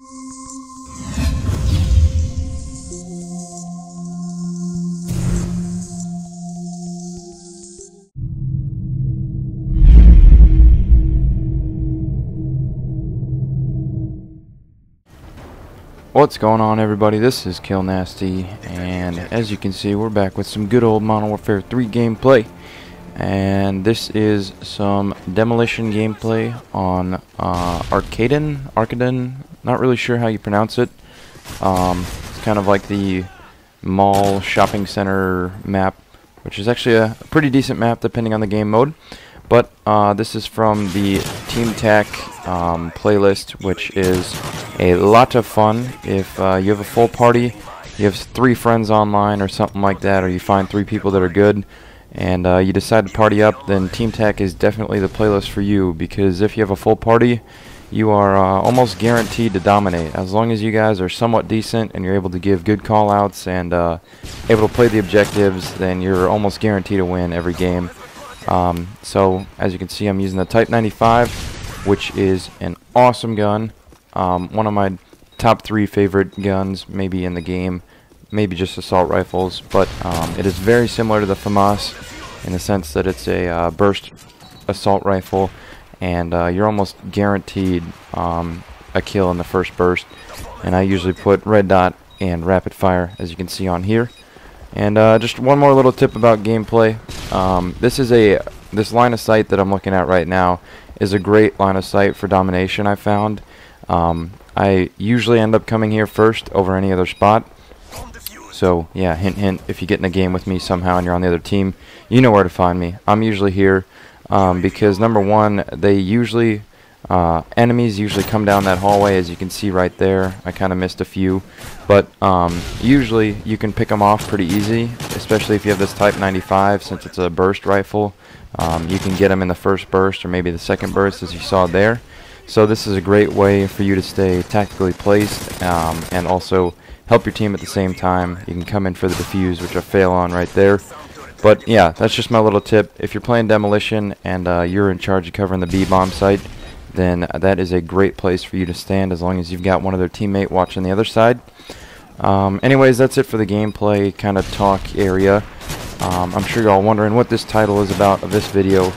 What's going on everybody, this is Kill Nasty, and as you can see we're back with some good old Modern Warfare 3 gameplay. And this is some demolition gameplay on uh, Arkaden, Arkaden, not really sure how you pronounce it. Um, it's kind of like the mall shopping center map, which is actually a, pretty decent map depending on the game mode. But uh, this is from the Team Tac um, playlist, which is a lot of fun. If uh, you have a full party, you have three friends online or something like that, or you find three people that are good, and uh, you decide to party up, then Team Tac is definitely the playlist for you, because if you have a full party, you are uh, almost guaranteed to dominate. As long as you guys are somewhat decent and you're able to give good callouts and uh, able to play the objectives, then you're almost guaranteed to win every game. Um, so as you can see I'm using the Type 95 which is an awesome gun um, one of my top three favorite guns maybe in the game maybe just assault rifles but um, it is very similar to the FAMAS in the sense that it's a uh, burst assault rifle and uh, you're almost guaranteed um, a kill in the first burst and I usually put red dot and rapid fire as you can see on here and uh, just one more little tip about gameplay. Um, this is a this line of sight that I'm looking at right now is a great line of sight for domination. I found. Um, I usually end up coming here first over any other spot. So yeah, hint hint. If you get in a game with me somehow and you're on the other team, you know where to find me. I'm usually here um, because number one, they usually uh, enemies usually come down that hallway as you can see right there. I kind of missed a few. But um, usually you can pick them off pretty easy, especially if you have this Type 95 since it's a burst rifle. Um, you can get them in the first burst or maybe the second burst as you saw there. So this is a great way for you to stay tactically placed um, and also help your team at the same time. You can come in for the defuse, which I fail on right there. But yeah, that's just my little tip. If you're playing Demolition and uh, you're in charge of covering the B-bomb site, then that is a great place for you to stand as long as you've got one other teammate watching the other side. Um, anyways, that's it for the gameplay kind of talk area. Um, I'm sure you're all wondering what this title is about of this video.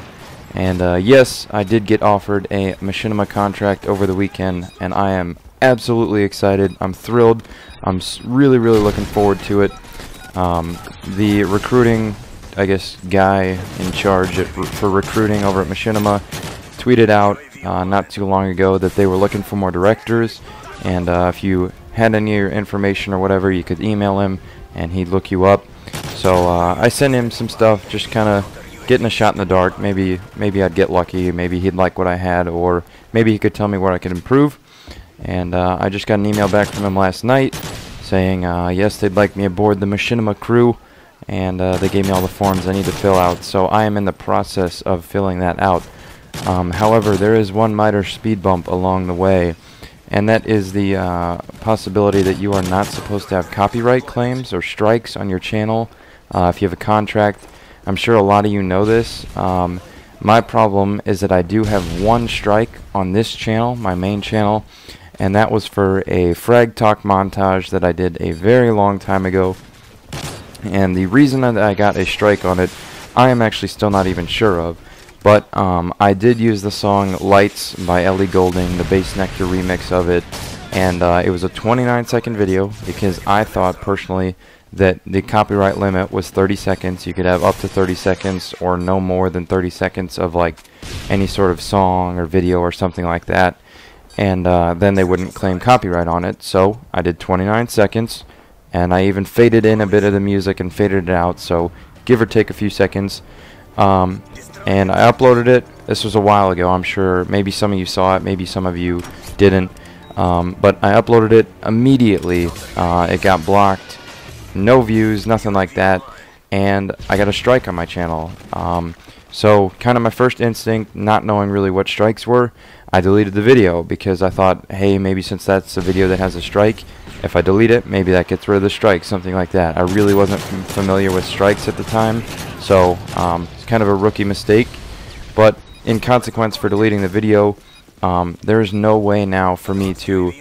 And uh, yes, I did get offered a machinima contract over the weekend, and I am absolutely excited. I'm thrilled. I'm really, really looking forward to it. Um, the recruiting, I guess, guy in charge at, for recruiting over at Machinima tweeted out uh, not too long ago that they were looking for more directors and uh, if you had any information or whatever you could email him and he'd look you up. So uh, I sent him some stuff just kind of getting a shot in the dark. Maybe maybe I'd get lucky. Maybe he'd like what I had or maybe he could tell me where I could improve. And uh, I just got an email back from him last night saying uh, yes they'd like me aboard the Machinima crew and uh, they gave me all the forms I need to fill out so I am in the process of filling that out um, however, there is one minor speed bump along the way, and that is the uh, possibility that you are not supposed to have copyright claims or strikes on your channel uh, if you have a contract. I'm sure a lot of you know this. Um, my problem is that I do have one strike on this channel, my main channel, and that was for a frag talk montage that I did a very long time ago. And the reason that I got a strike on it, I am actually still not even sure of. But um, I did use the song Lights by Ellie Goulding, the Bassnectar remix of it, and uh, it was a 29 second video because I thought personally that the copyright limit was 30 seconds. You could have up to 30 seconds or no more than 30 seconds of like any sort of song or video or something like that. And uh, then they wouldn't claim copyright on it. So I did 29 seconds and I even faded in a bit of the music and faded it out. So give or take a few seconds. Um, and I uploaded it. This was a while ago. I'm sure maybe some of you saw it, maybe some of you didn't. Um, but I uploaded it immediately. Uh, it got blocked. No views, nothing like that. And I got a strike on my channel. Um, so kind of my first instinct, not knowing really what strikes were, I deleted the video because I thought, hey, maybe since that's a video that has a strike, if I delete it, maybe that gets rid of the strike, something like that. I really wasn't familiar with strikes at the time, so um, it's kind of a rookie mistake. But in consequence for deleting the video, um, there is no way now for me to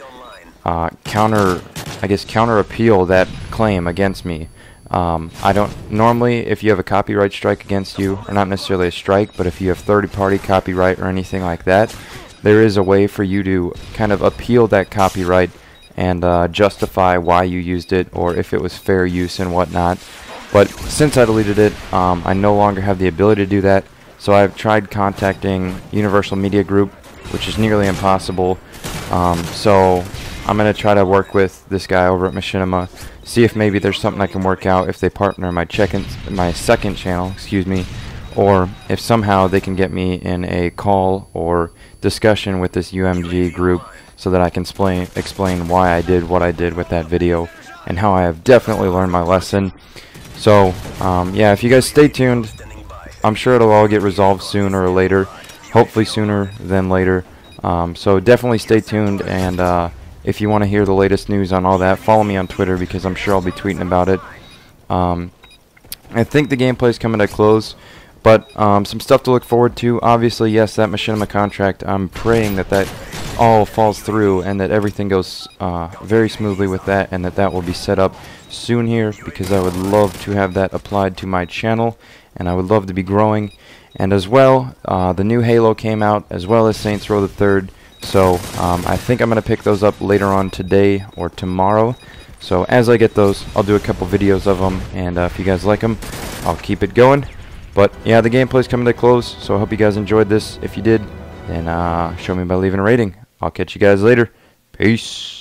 uh, counter, I guess, counter appeal that claim against me. Um, I don't normally, if you have a copyright strike against you, or not necessarily a strike, but if you have third-party copyright or anything like that, there is a way for you to kind of appeal that copyright and uh, justify why you used it or if it was fair use and whatnot. But since I deleted it, um, I no longer have the ability to do that. So I've tried contacting Universal Media Group, which is nearly impossible. Um, so I'm going to try to work with this guy over at Machinima, see if maybe there's something I can work out if they partner my, my second channel, excuse me, or if somehow they can get me in a call or discussion with this UMG group so that I can explain, explain why I did what I did with that video and how I have definitely learned my lesson. So, um, yeah, if you guys stay tuned, I'm sure it'll all get resolved sooner or later. Hopefully sooner than later. Um, so definitely stay tuned, and uh, if you want to hear the latest news on all that, follow me on Twitter because I'm sure I'll be tweeting about it. Um, I think the gameplay is coming to a close, but um, some stuff to look forward to. Obviously, yes, that Machinima contract, I'm praying that that all falls through and that everything goes uh, very smoothly with that and that that will be set up soon here because I would love to have that applied to my channel and I would love to be growing and as well uh, the new Halo came out as well as Saints Row the Third so um, I think I'm gonna pick those up later on today or tomorrow so as I get those I'll do a couple videos of them and uh, if you guys like them I'll keep it going but yeah the gameplay is coming to a close so I hope you guys enjoyed this if you did then uh, show me by leaving a rating I'll catch you guys later. Peace.